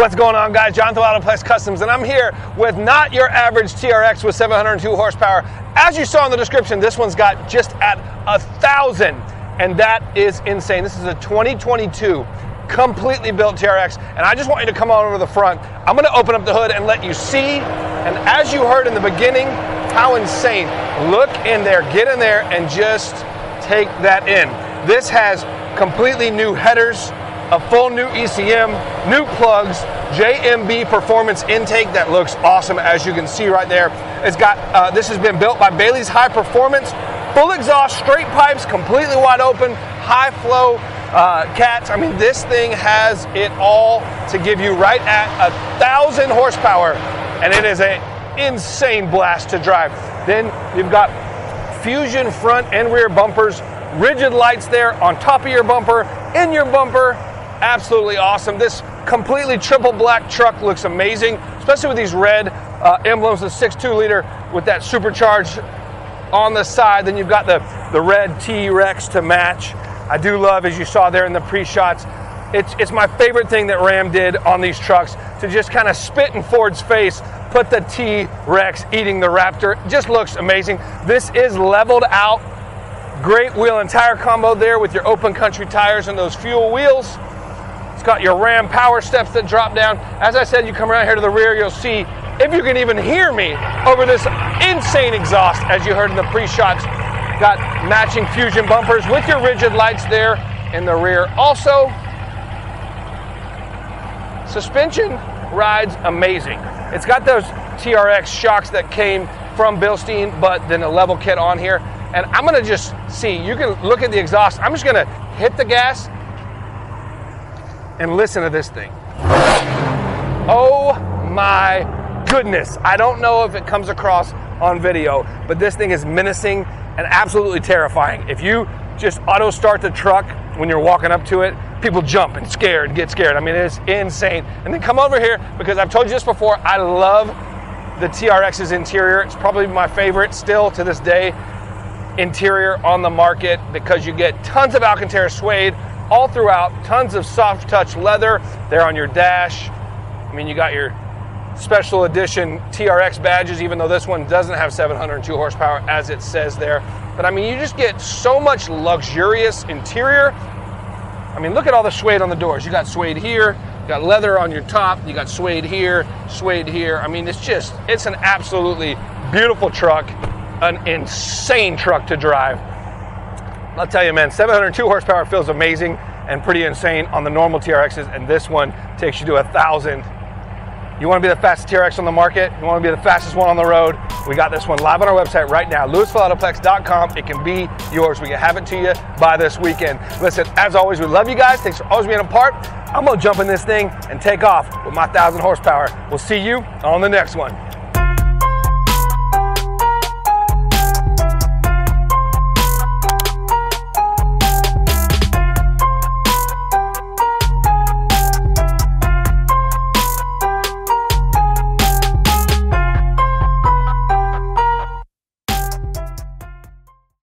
What's going on, guys? Jonathan Autoplex Customs, and I'm here with not your average TRX with 702 horsepower. As you saw in the description, this one's got just at a thousand, and that is insane. This is a 2022 completely built TRX, and I just want you to come on over the front. I'm going to open up the hood and let you see. And as you heard in the beginning, how insane! Look in there, get in there, and just take that in. This has completely new headers a full new ECM, new plugs, JMB performance intake that looks awesome as you can see right there. It's got, uh, this has been built by Bailey's High Performance, full exhaust, straight pipes, completely wide open, high flow uh, cats. I mean, this thing has it all to give you right at a thousand horsepower, and it is an insane blast to drive. Then you've got Fusion front and rear bumpers, rigid lights there on top of your bumper, in your bumper, absolutely awesome. This completely triple black truck looks amazing, especially with these red uh, emblems, the 6.2 liter with that supercharged on the side. Then you've got the, the red T-Rex to match. I do love, as you saw there in the pre-shots, it's, it's my favorite thing that Ram did on these trucks to just kind of spit in Ford's face, put the T-Rex eating the Raptor. Just looks amazing. This is leveled out. Great wheel and tire combo there with your open country tires and those fuel wheels. It's got your Ram power steps that drop down. As I said, you come around here to the rear, you'll see, if you can even hear me, over this insane exhaust, as you heard in the pre-shots. Got matching Fusion bumpers with your rigid lights there in the rear. Also, suspension rides amazing. It's got those TRX shocks that came from Bilstein, but then a level kit on here. And I'm gonna just see, you can look at the exhaust. I'm just gonna hit the gas and listen to this thing. Oh my goodness. I don't know if it comes across on video, but this thing is menacing and absolutely terrifying. If you just auto start the truck when you're walking up to it, people jump and scared, get scared. I mean, it's insane. And then come over here because I've told you this before. I love the TRX's interior. It's probably my favorite still to this day interior on the market because you get tons of Alcantara suede all throughout. Tons of soft touch leather there on your dash. I mean, you got your special edition TRX badges, even though this one doesn't have 702 horsepower as it says there. But I mean, you just get so much luxurious interior. I mean, look at all the suede on the doors. You got suede here, you got leather on your top, you got suede here, suede here. I mean, it's just, it's an absolutely beautiful truck, an insane truck to drive. I'll tell you, man, 702 horsepower feels amazing and pretty insane on the normal TRXs, and this one takes you to a thousand. You want to be the fastest TRX on the market? You want to be the fastest one on the road? We got this one live on our website right now, lewisvilleautoplex.com. It can be yours. We can have it to you by this weekend. Listen, as always, we love you guys. Thanks for always being a part. I'm going to jump in this thing and take off with my 1,000 horsepower. We'll see you on the next one.